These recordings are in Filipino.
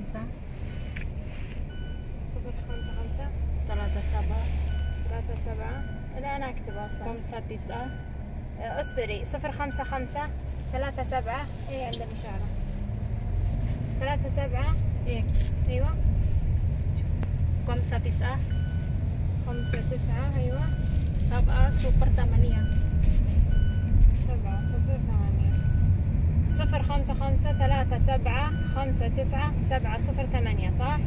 خمسة. صفر خمسة خمسة. ثلاثة سبعة. ثلاثة سبعة. لا أنا أكتب أصلا. خمسة تسعة. آه، اصبري. صفر خمسة خمسة. ثلاثة سبعة. إيه عندنا إشارة ثلاثة سبعة. إيه. أيوة. خمسة تسعة. خمسة تسعة أيوة. سبعة صفر ثمانية. سبعة. صفر خمسة خمسة ثلاثة سبعة خمسة تسعة سبعة صفر ثمانية صح؟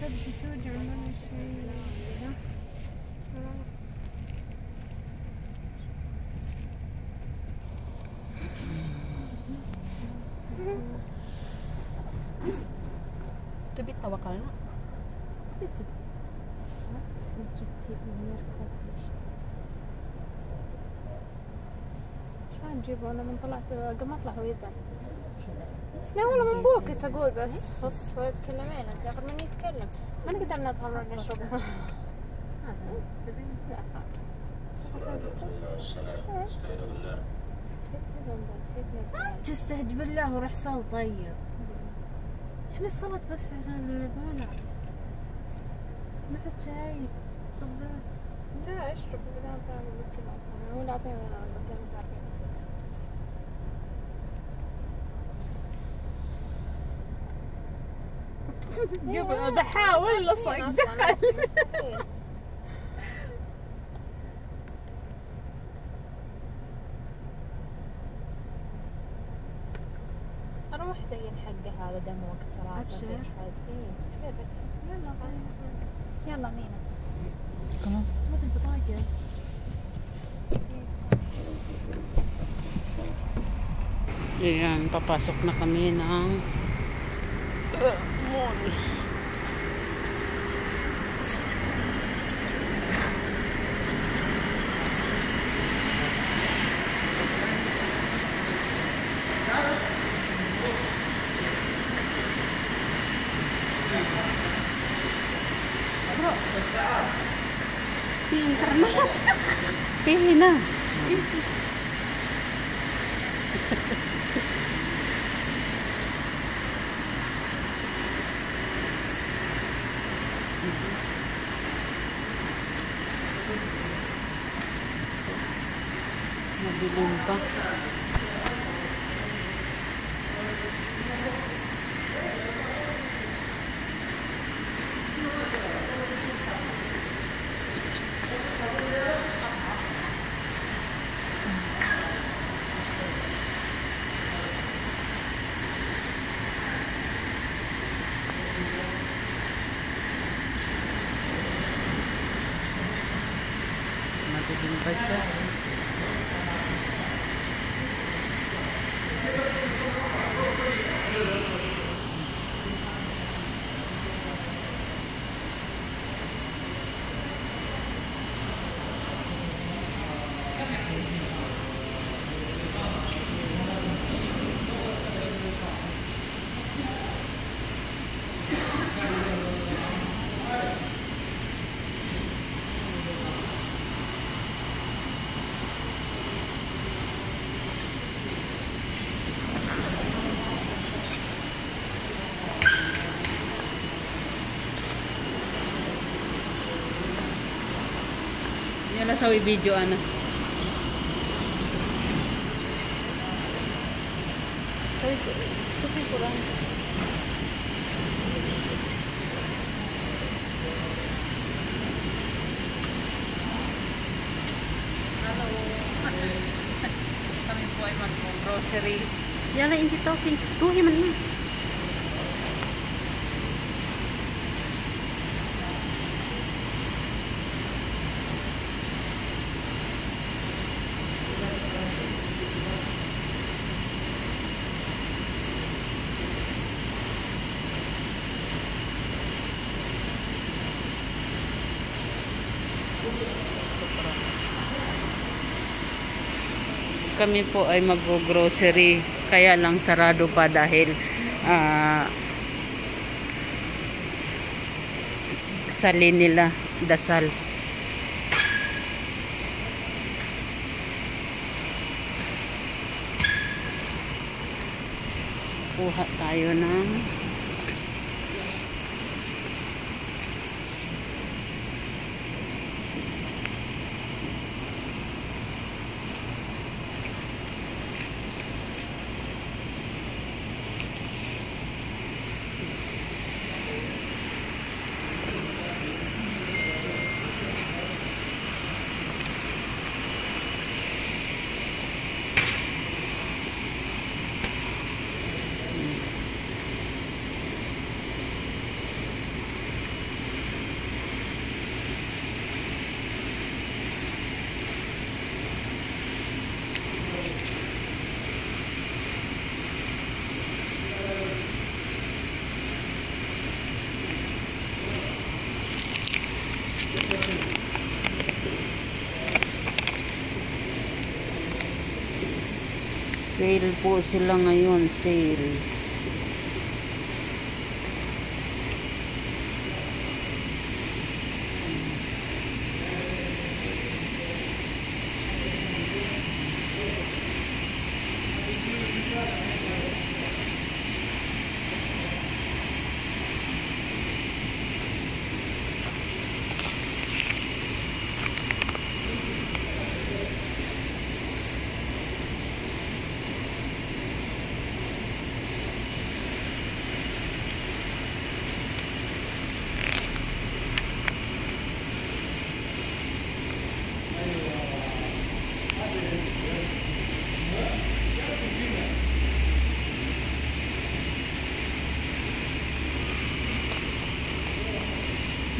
توجع مرة شيء تبي الطبقة لنا؟ شلون نجيبه؟ أنا من طلعت قبل ما أطلع هو لا والله من بوقي تقول بس خص ولا تكلمين انت اخر مني يتكلم ما نقدر نظهر ولا نشرب تستهد بالله وروح صوت طيب. إحنا صلت بس إحنا نبغانا ما حد شايف. صلات لا أشرب بدون تعمل مكان أصلا. ولا اعطيني أنا المكان تعرف قبل بحاول لصق دخل أروح زين حقه هذا دم وقت إيه شوي بكره يلا طيب يلا مينا. تمام. هذه البطاقة Ayan, papasok na kami ng uh, mall. Di internet. Pihi na. Sa video ana. Ko lang. Kami po ay mag-grocery. Yala, hindi talking. Ruhi man. Kami po ay mag-grocery. Kaya lang sarado pa dahil ah, sali nila dasal. Kuha tayo ng Sale po sila ngayon, sale.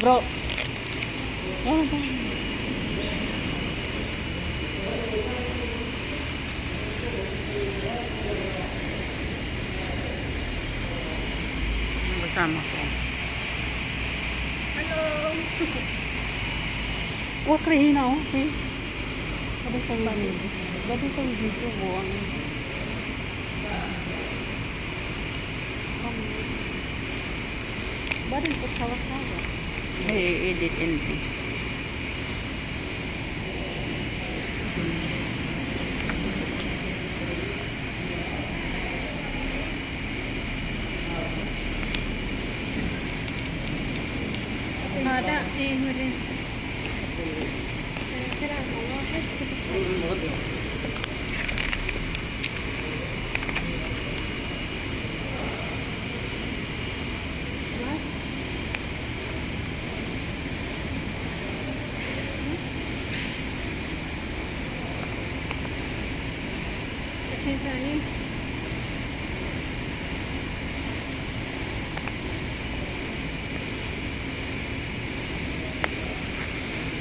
Bro. Yan ba? Kasama ko. Hello. Huwag rehin ako. Okay. Sabi sa video. Sabi sa video ko. Ang... Barin po sawa-sawa. Ay, edit and هذا يورينا كلامه واحد ست سنين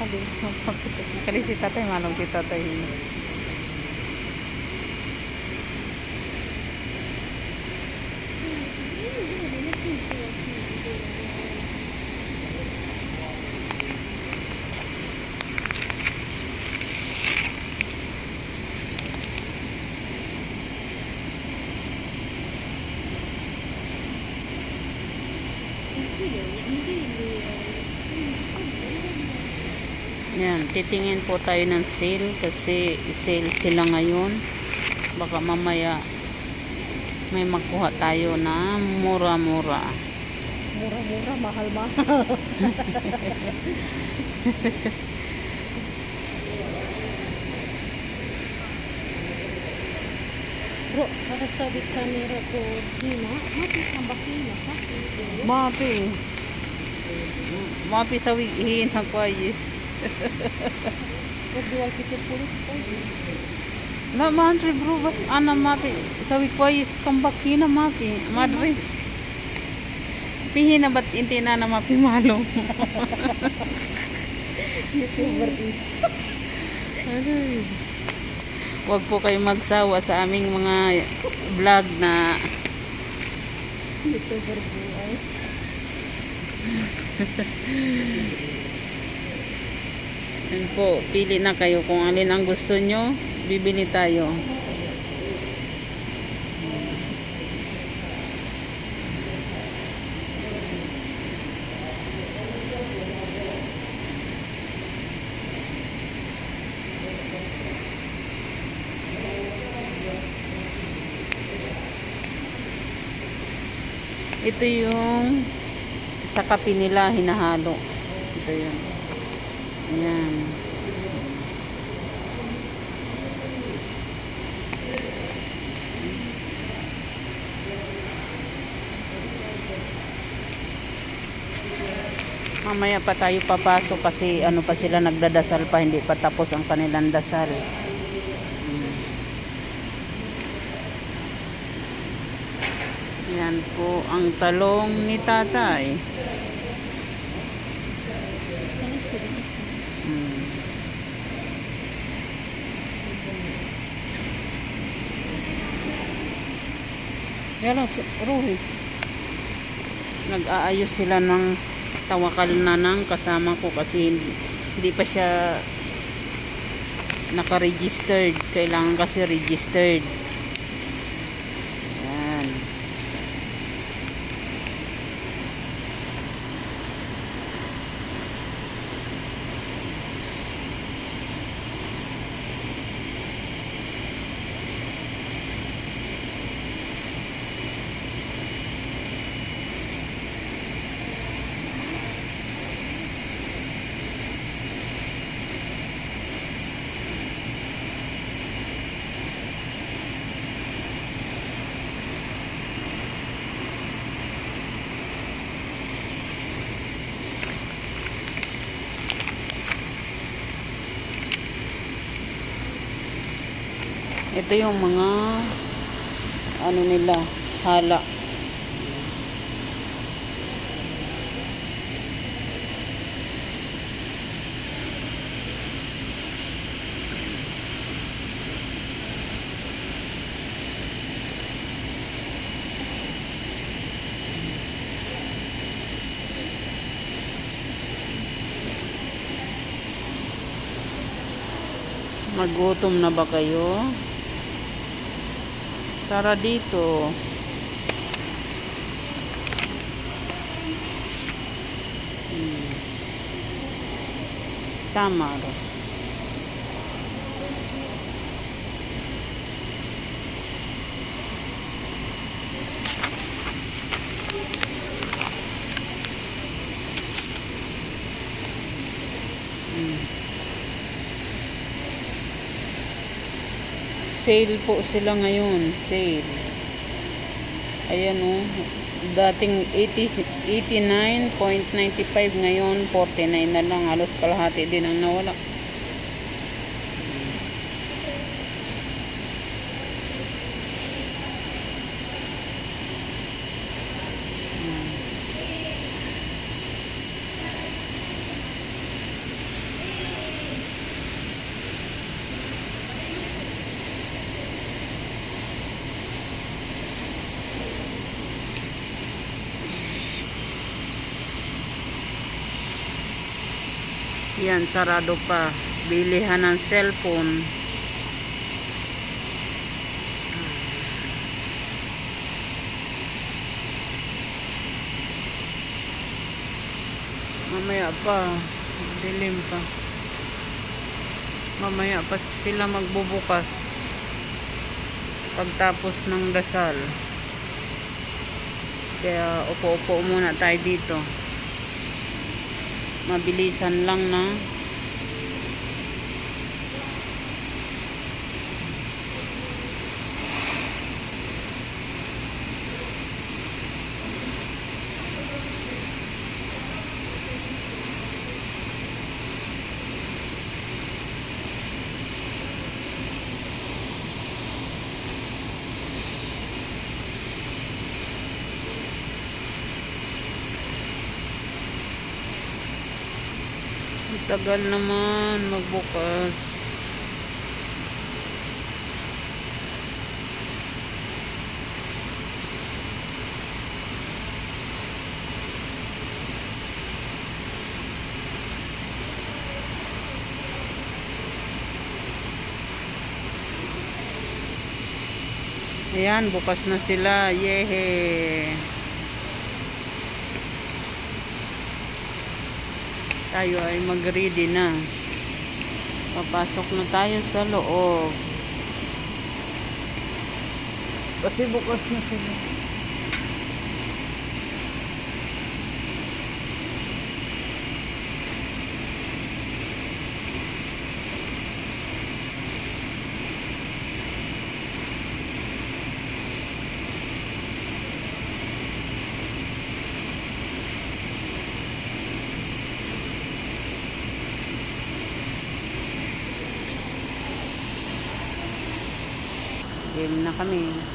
Kali, kali si tatay, manong si tatay. Yan, titingin po tayo ng sale kasi sale sila ngayon. Baka mamaya may makuha tayo na mura-mura. Murah-murah, mahal-mahal. Bro, para sabi kanira ko, Dina, mati kang bakina sa akin. Mapi. Mapi sa wigihin ng kwayis. Pagduwal kita pulis ko. Na madre bro, ba? Ana mati. Sa wikwayis kambakina mati. Madre. Pihi na ba't inti na mapimalo? YouTuber din. Huwag po kayo magsawa sa aming mga vlog na YouTuber buhay. Yun po, pili na kayo kung alin ang gusto nyo, bibili tayo. Ito yung sa kape nila hinahalo. Ito yun. Ayan. Mamaya pa tayo papasok kasi ano pa sila nagdadasal pa, hindi pa tapos ang kanilang dasal. Yan po ang talong ni tatay. Yan lang, si- Ruhi. Nag-aayos sila ng tawakal na ng kasama ko kasi hindi pa siya naka-registered. Kailangan kasi registered. Ito yung mga ano nila, hala. Magutom na ba kayo? Tara dito. Hmm. Tama ro. Sale po sila ngayon. Sale. Ayan oh. Dating 80, 89.95 ngayon 49 na lang. Halos kalahati din ang nawala. Yan, sarado pa. Bilihan ng cellphone. Mamaya pa. Dilim pa. Mamaya pa sila magbubukas. Pagtapos ng dasal. Kaya upo-upo muna tayo dito mabilisan lang na tagal naman magbukas. Ayan, bukas na sila. Yehe! Tayo ay mag-ready na. Papasok na tayo sa loob. Kasi bukas na sila. Game na kami.